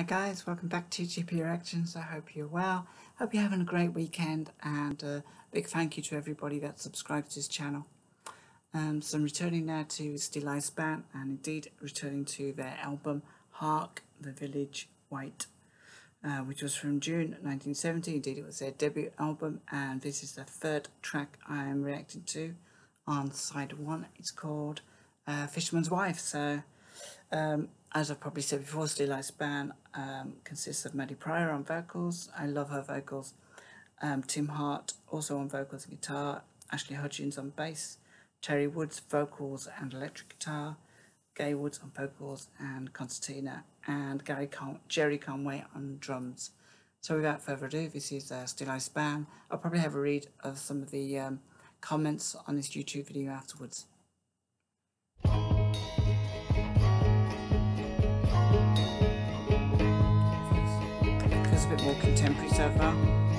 Hi guys, welcome back to GP Reactions. I hope you're well. Hope you're having a great weekend and a big thank you to everybody that subscribed to this channel. Um, so I'm returning now to Steeleye Span and indeed returning to their album Hark the Village Wait, uh, which was from June 1970. Indeed, it was their debut album and this is the third track I am reacting to on side one. It's called uh, Fisherman's Wife. So um, as I've probably said before, Steeleye Span um, consists of Maddy Prior on vocals. I love her vocals. Um, Tim Hart also on vocals and guitar. Ashley Hutchings on bass. Terry Woods vocals and electric guitar. Gay Woods on vocals and concertina. And Gary Con Jerry Conway on drums. So without further ado, this is uh, Steeleye Span. I'll probably have a read of some of the um, comments on this YouTube video afterwards. Bit more contemporary so far.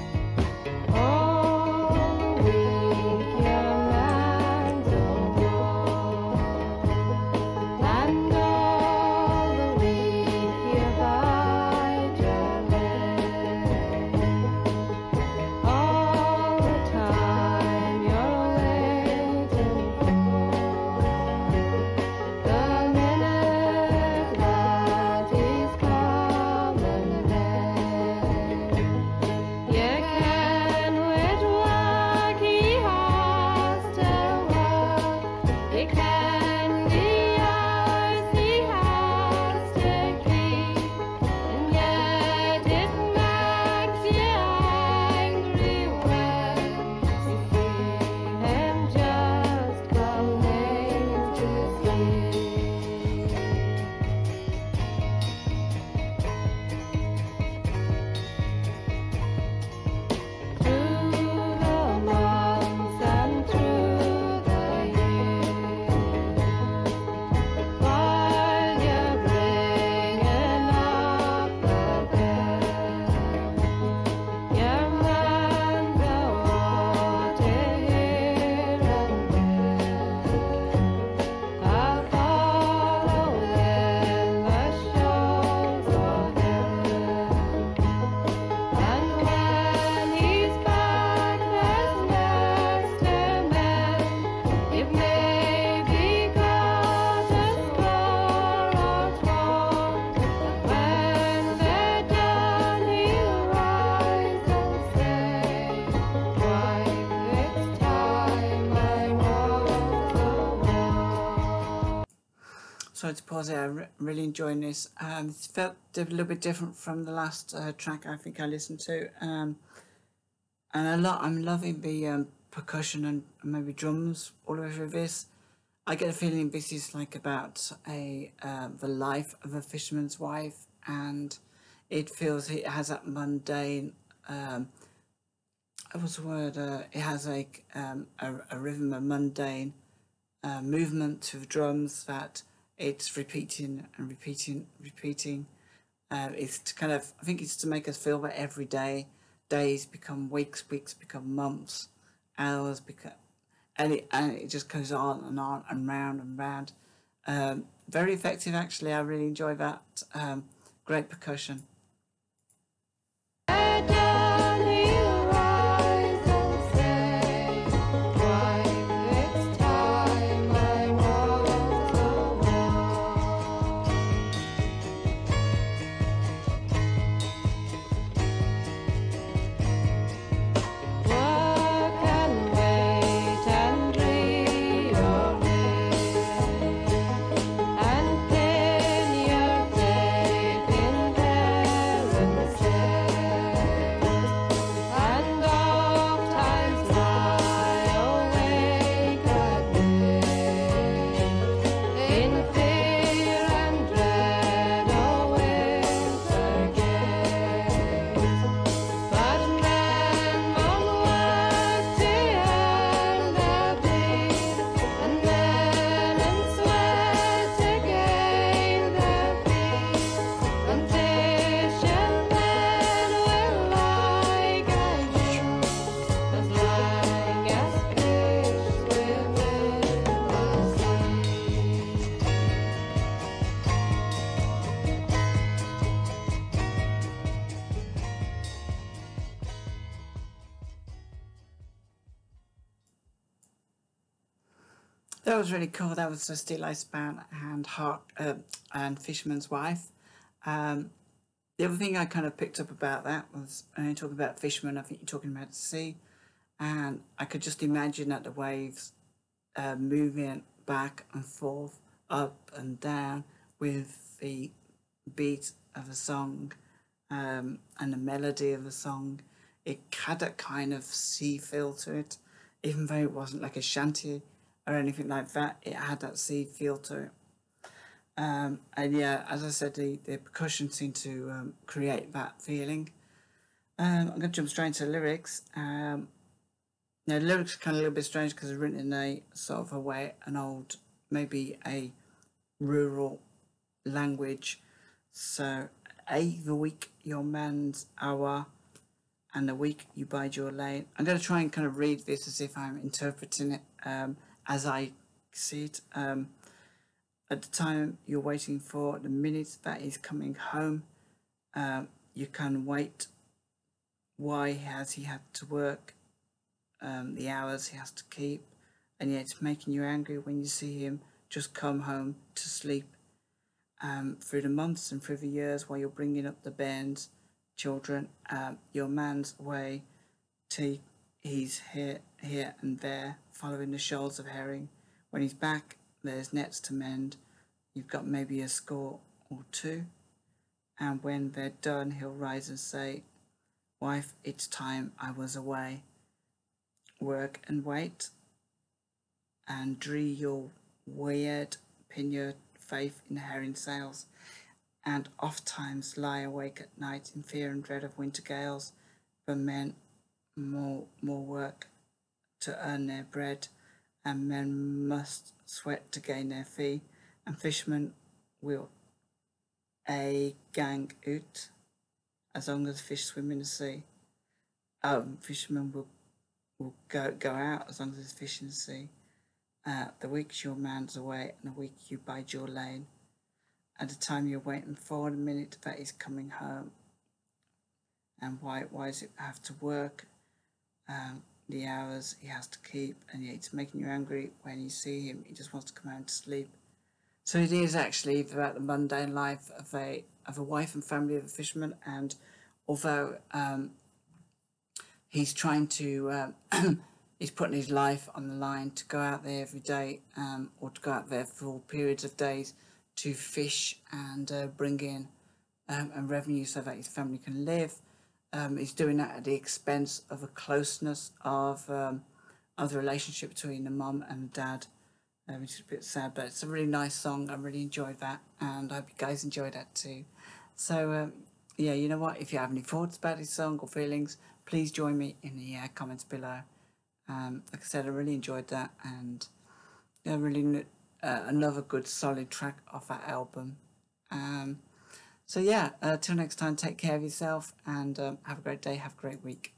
Sorry to pause there. I'm really enjoying this. Um, it felt a little bit different from the last uh, track I think I listened to. Um, and a lot, I'm loving the um, percussion and maybe drums all over this. I get a feeling this is like about a uh, the life of a fisherman's wife, and it feels it has that mundane. Um, what's the word? Uh, it has like um, a, a rhythm, a mundane uh, movement to the drums that it's repeating and repeating, repeating. Uh, it's to kind of, I think it's to make us feel that every day, days become weeks, weeks become months, hours become, and it, and it just goes on and on and round and round. Um, very effective, actually. I really enjoy that. Um, great percussion. That was really cool. That was Steeleye Span and Hark uh, and Fisherman's Wife. Um, the other thing I kind of picked up about that was when you're talking about fishermen, I think you're talking about the sea, and I could just imagine that the waves uh, moving back and forth, up and down with the beat of a song um, and the melody of a song. It had a kind of sea feel to it, even though it wasn't like a shanty or anything like that. It had that sea feel to it. Um, and yeah, as I said, the, the percussion seemed to um, create that feeling. Um, I'm going to jump straight into the lyrics. Um, now, the lyrics are kind of a little bit strange because they're written in a sort of a way, an old, maybe a rural language. So, A, the week your man's hour, and the week you bide your lane. I'm going to try and kind of read this as if I'm interpreting it um, as I see it. Um, at the time you're waiting for the minute that is coming home, um, you can wait. Why has he had to work? Um, the hours he has to keep, and yet it's making you angry when you see him just come home to sleep. Um, through the months and through the years while you're bringing up the band's children, um, your man's away, he's here, here and there, following the shoals of herring. When he's back, there's nets to mend. You've got maybe a score or two. And when they're done, he'll rise and say, Wife, it's time I was away. Work and wait. And dree your weird your faith in herring sails. And oft times lie awake at night in fear and dread of winter gales. For men, more, more work to earn their bread and men must sweat to gain their fee, and fishermen will a gang out as long as fish swim in the sea. Um, fishermen will will go go out as long as there's fish in the sea. Uh, the week your man's away and the week you bide your lane. At the time you're waiting for the minute that he's coming home. And why why does it have to work? Um, the hours he has to keep, and yet it's making you angry when you see him. He just wants to come home to sleep. So it is actually about the mundane life of a of a wife and family of a fisherman, and although um, he's trying to, um, he's putting his life on the line to go out there every day, um, or to go out there for periods of days to fish and uh, bring in um, and revenue so that his family can live um, he's doing that at the expense of a closeness of um, of the relationship between the mum and the dad, uh, which is a bit sad, but it's a really nice song. I really enjoyed that, and I hope you guys enjoyed that too. So um, yeah, you know what? If you have any thoughts about this song or feelings, please join me in the uh, comments below. Um, like I said, I really enjoyed that, and yeah, really uh, another good solid track off that album. Um, so yeah, uh, till next time, take care of yourself and um, have a great day, have a great week.